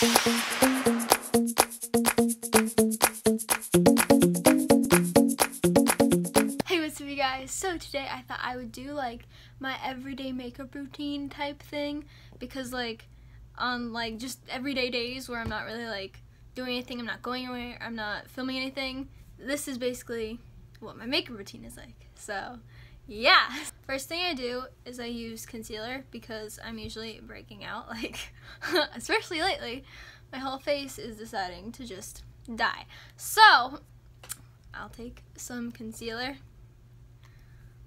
Hey, what's up you guys? So today I thought I would do like my everyday makeup routine type thing because like on like just everyday days where I'm not really like doing anything, I'm not going anywhere, I'm not filming anything, this is basically what my makeup routine is like. So yeah. First thing I do is I use concealer because I'm usually breaking out like especially lately. My whole face is deciding to just die. So I'll take some concealer.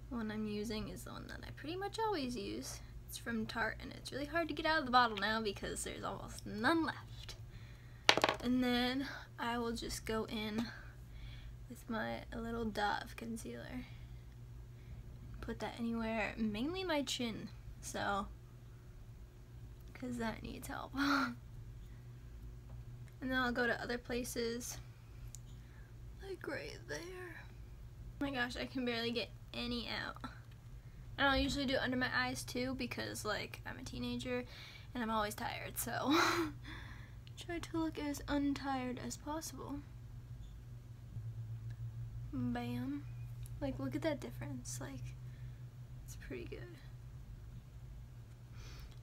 The one I'm using is the one that I pretty much always use. It's from Tarte and it's really hard to get out of the bottle now because there's almost none left. And then I will just go in with my little dot of concealer. Put that anywhere, mainly my chin. So, because that needs help. and then I'll go to other places like right there. Oh my gosh, I can barely get any out. And I'll usually do under my eyes too because like I'm a teenager and I'm always tired, so try to look as untired as possible. Bam. Like look at that difference. Like pretty good.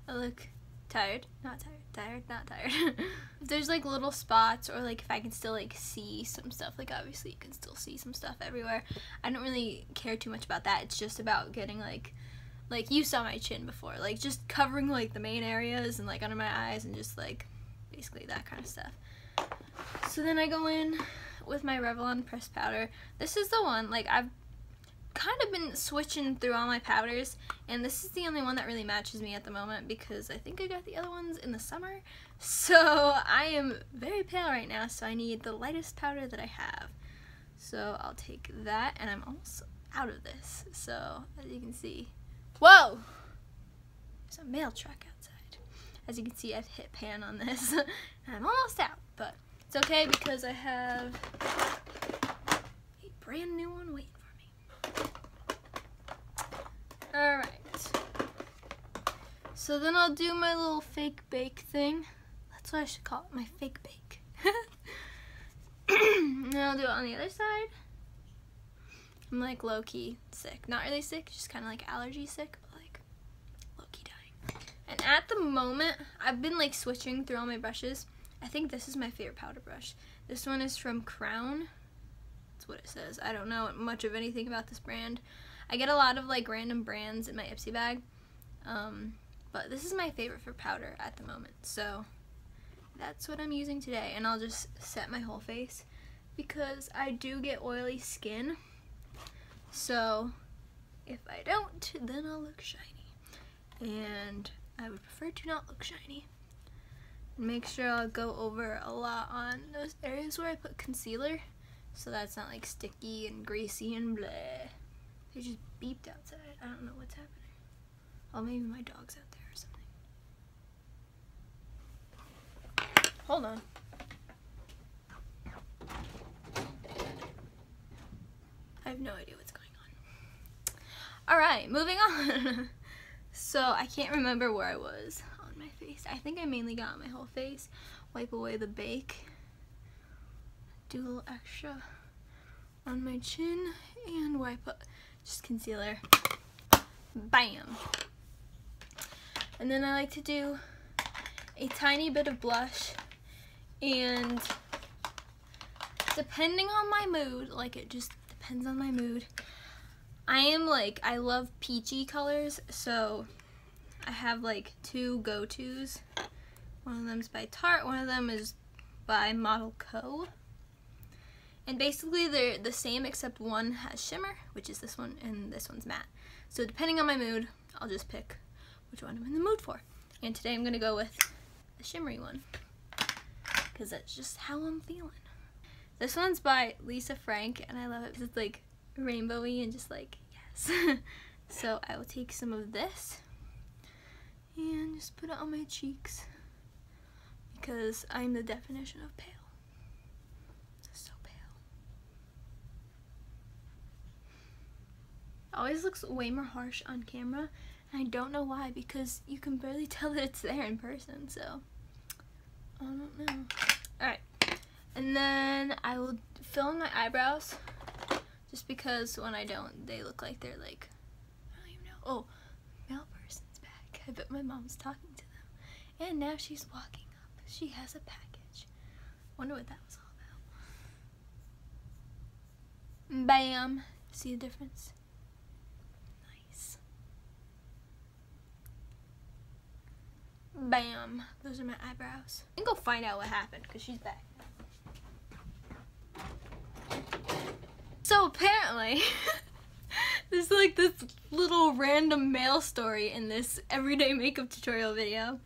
I look tired, not tired, tired, not tired. if there's like little spots or like if I can still like see some stuff, like obviously you can still see some stuff everywhere. I don't really care too much about that. It's just about getting like, like you saw my chin before, like just covering like the main areas and like under my eyes and just like basically that kind of stuff. So then I go in with my Revlon pressed powder. This is the one, like I've kind of been switching through all my powders and this is the only one that really matches me at the moment because I think I got the other ones in the summer. So I am very pale right now so I need the lightest powder that I have. So I'll take that and I'm almost out of this. So as you can see whoa! There's a mail truck outside. As you can see I've hit pan on this. And I'm almost out but it's okay because I have a brand new one waiting Alright. So then I'll do my little fake bake thing. That's what I should call it, my fake bake. and I'll do it on the other side. I'm like low-key sick. Not really sick, just kind of like allergy sick, but like low-key dying. And at the moment, I've been like switching through all my brushes. I think this is my favorite powder brush. This one is from Crown. That's what it says. I don't know much of anything about this brand. I get a lot of like random brands in my Ipsy bag, um, but this is my favorite for powder at the moment. So that's what I'm using today, and I'll just set my whole face because I do get oily skin. So if I don't, then I'll look shiny. And I would prefer to not look shiny. Make sure I'll go over a lot on those areas where I put concealer so that's not like sticky and greasy and bleh. They just beeped outside. I don't know what's happening. Oh, maybe my dog's out there or something. Hold on. I have no idea what's going on. Alright, moving on. so, I can't remember where I was on my face. I think I mainly got my whole face. Wipe away the bake. Do a little extra on my chin and wipe up just concealer. Bam. And then I like to do a tiny bit of blush and depending on my mood, like it just depends on my mood. I am like, I love peachy colors, so I have like two go-tos. One of them is by Tarte, one of them is by Model Co. And basically they're the same except one has shimmer, which is this one, and this one's matte. So depending on my mood, I'll just pick which one I'm in the mood for. And today I'm going to go with the shimmery one because that's just how I'm feeling. This one's by Lisa Frank and I love it because it's like rainbowy and just like, yes. so I will take some of this and just put it on my cheeks because I'm the definition of pale. Always looks way more harsh on camera and I don't know why because you can barely tell that it's there in person so I don't know. Alright. And then I will fill in my eyebrows. Just because when I don't, they look like they're like, I don't even know. Oh, mail person's back. I bet my mom's talking to them. And now she's walking up. She has a package. Wonder what that was all about. Bam. See the difference? Nice. Bam. Those are my eyebrows. Can go find out what happened because she's back. So apparently, there's like this little random mail story in this everyday makeup tutorial video.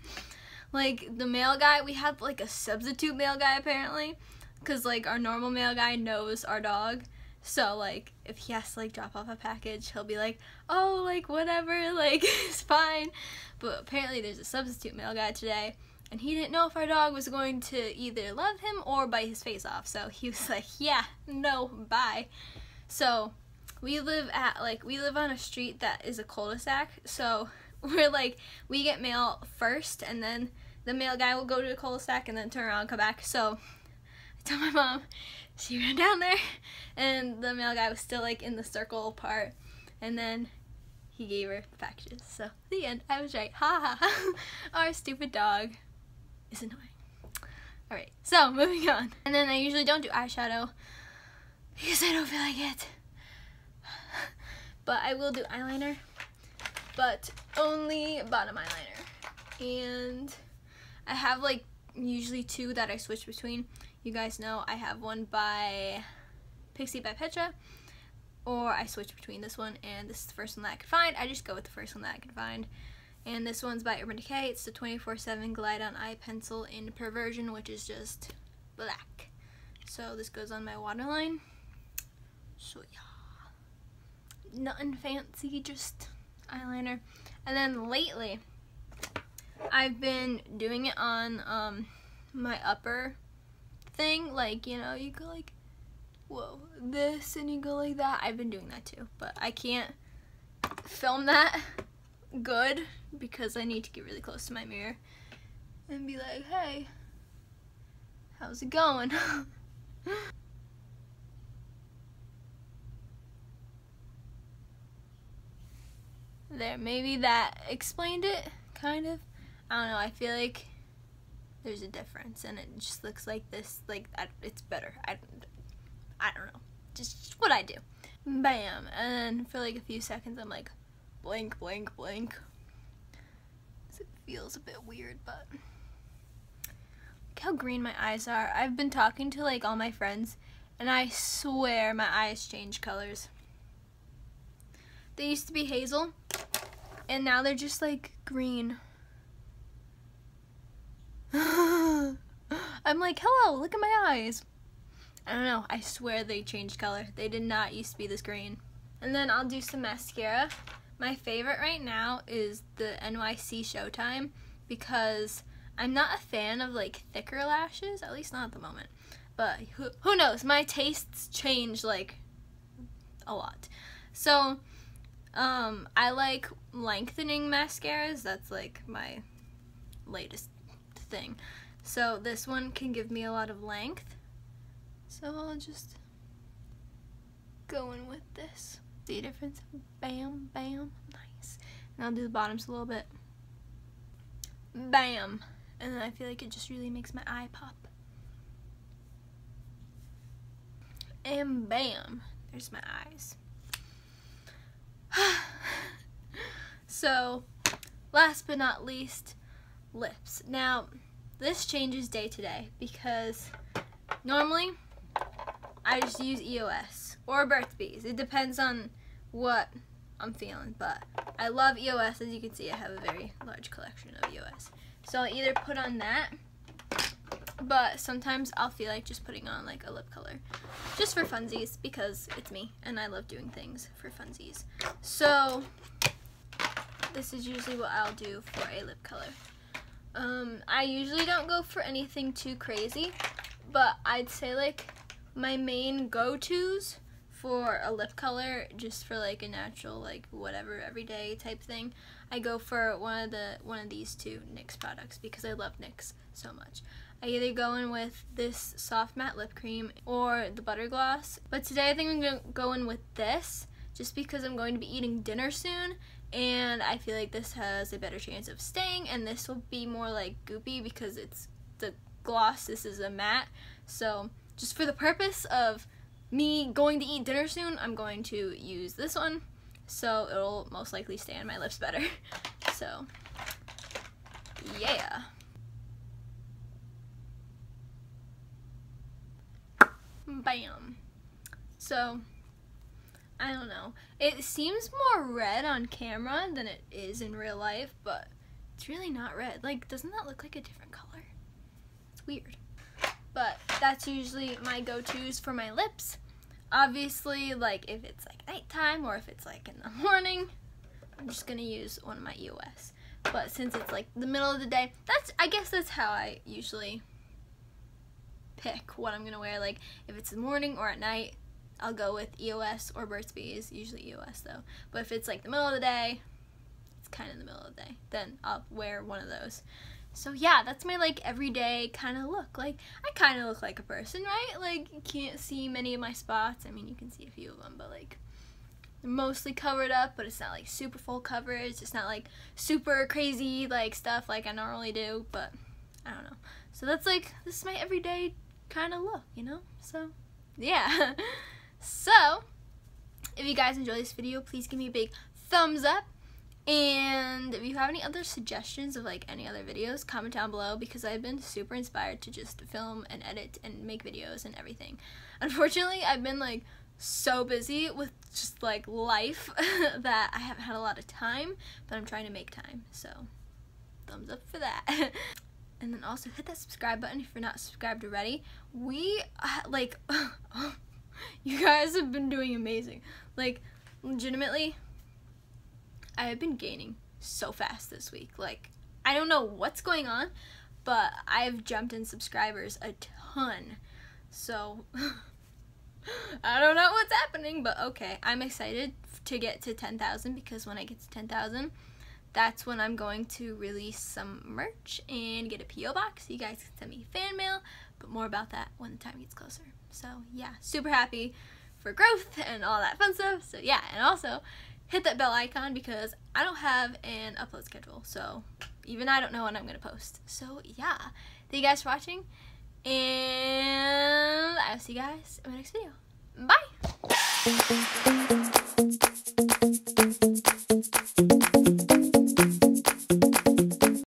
Like the mail guy, we have like a substitute mail guy apparently, because like our normal mail guy knows our dog. So like if he has to like drop off a package, he'll be like, oh like whatever, like it's fine. But apparently there's a substitute mail guy today and he didn't know if our dog was going to either love him or bite his face off. So he was like, yeah, no, bye. So we live at like we live on a street that is a cul-de-sac. So we're like we get mail first and then the mail guy will go to the cul-de-sac and then turn around and come back. So I told my mom, she ran down there and the mail guy was still like in the circle part and then he gave her packages. So the end, I was right. Ha ha ha. Our stupid dog is annoying. Alright, so moving on. And then I usually don't do eyeshadow because I don't feel like it. But I will do eyeliner, but only bottom eyeliner. And I have like usually two that I switch between. You guys know I have one by Pixi by Petra, or I switch between this one and this is the first one that I could find. I just go with the first one that I could find. And this one's by Urban Decay. It's the 24-7 Glide On Eye Pencil in Perversion, which is just black. So this goes on my waterline. So yeah, nothing fancy, just eyeliner. And then lately, I've been doing it on um, my upper thing. Like, you know, you go like, whoa, this, and you go like that. I've been doing that too, but I can't film that good because I need to get really close to my mirror and be like, hey, how's it going? there, maybe that explained it, kind of. I don't know, I feel like there's a difference and it just looks like this, like, it's better. I, I don't know, just what I do. Bam, and then for like a few seconds I'm like, blank, blank, blank. It feels a bit weird, but look how green my eyes are. I've been talking to like all my friends and I swear my eyes change colors. They used to be hazel and now they're just like green. I'm like, hello, look at my eyes. I don't know, I swear they changed color. They did not used to be this green. And then I'll do some mascara. My favorite right now is the NYC Showtime because I'm not a fan of like thicker lashes, at least not at the moment. But who, who knows, my tastes change like a lot. So um, I like lengthening mascaras, that's like my latest thing. So this one can give me a lot of length. So I'll just go in with this. See a difference? Bam, bam, nice. And I'll do the bottoms a little bit. Bam. And then I feel like it just really makes my eye pop. And bam, there's my eyes. so, last but not least, lips. Now, this changes day to day because normally I just use EOS or Burt's Bees. It depends on what I'm feeling, but I love EOS. As you can see, I have a very large collection of EOS. So I'll either put on that, but sometimes I'll feel like just putting on like a lip color, just for funsies, because it's me, and I love doing things for funsies. So this is usually what I'll do for a lip color. Um, I usually don't go for anything too crazy, but I'd say like my main go-tos for a lip color, just for like a natural, like whatever, everyday type thing, I go for one of the one of these two NYX products because I love NYX so much. I either go in with this soft matte lip cream or the butter gloss. But today I think I'm going to go in with this just because I'm going to be eating dinner soon and I feel like this has a better chance of staying and this will be more like goopy because it's the gloss, this is a matte. So just for the purpose of me going to eat dinner soon, I'm going to use this one so it'll most likely stay on my lips better. So yeah. Bam. So, I don't know. It seems more red on camera than it is in real life, but it's really not red. Like, doesn't that look like a different color? It's weird. But that's usually my go-tos for my lips. Obviously, like, if it's like nighttime or if it's like in the morning, I'm just gonna use one of my EOS. But since it's like the middle of the day, that's, I guess that's how I usually pick what I'm gonna wear. Like if it's the morning or at night, I'll go with EOS or Burt's Bees, usually EOS though. But if it's like the middle of the day, it's kind of the middle of the day, then I'll wear one of those. So yeah, that's my like everyday kind of look. Like I kind of look like a person, right? Like you can't see many of my spots. I mean, you can see a few of them, but like mostly covered up, but it's not like super full coverage. It's not like super crazy like stuff like I normally do, but I don't know. So that's like this is my everyday kind of look, you know? So, yeah. so, if you guys enjoy this video, please give me a big thumbs up. And if you have any other suggestions of like any other videos, comment down below because I've been super inspired to just film and edit and make videos and everything. Unfortunately, I've been like so busy with just like life that I haven't had a lot of time, but I'm trying to make time. So, thumbs up for that. and then also hit that subscribe button if you're not subscribed already. We, uh, like, you guys have been doing amazing. Like, legitimately, I have been gaining so fast this week. Like, I don't know what's going on, but I've jumped in subscribers a ton. So, I don't know what's happening, but okay. I'm excited to get to 10,000 because when I get to 10,000, that's when I'm going to release some merch and get a P.O. box. You guys can send me fan mail, but more about that when the time gets closer. So yeah, super happy for growth and all that fun stuff. So yeah, and also hit that bell icon because I don't have an upload schedule. So even I don't know when I'm going to post. So yeah, thank you guys for watching. And I'll see you guys in my next video. Bye!